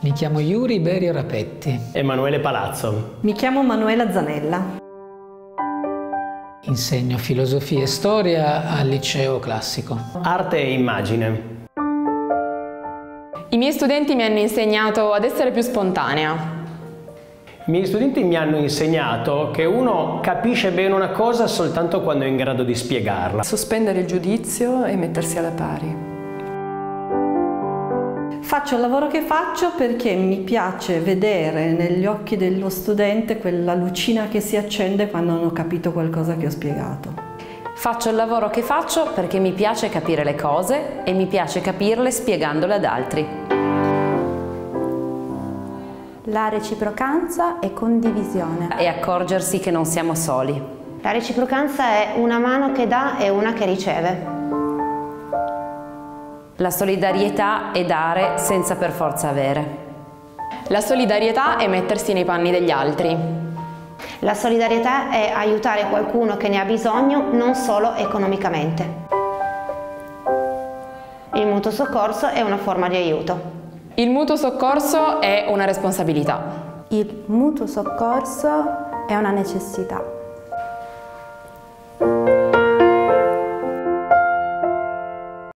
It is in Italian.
Mi chiamo Yuri Berio Rapetti. Emanuele Palazzo. Mi chiamo Manuela Zanella. Insegno filosofia e storia al liceo classico. Arte e immagine. I miei studenti mi hanno insegnato ad essere più spontanea. I miei studenti mi hanno insegnato che uno capisce bene una cosa soltanto quando è in grado di spiegarla. Sospendere il giudizio e mettersi alla pari. Faccio il lavoro che faccio perché mi piace vedere negli occhi dello studente quella lucina che si accende quando hanno capito qualcosa che ho spiegato. Faccio il lavoro che faccio perché mi piace capire le cose e mi piace capirle spiegandole ad altri. La reciprocanza e condivisione. E accorgersi che non siamo soli. La reciprocanza è una mano che dà e una che riceve. La solidarietà è dare senza per forza avere. La solidarietà è mettersi nei panni degli altri. La solidarietà è aiutare qualcuno che ne ha bisogno non solo economicamente. Il mutuo soccorso è una forma di aiuto. Il mutuo soccorso è una responsabilità. Il mutuo soccorso è una necessità.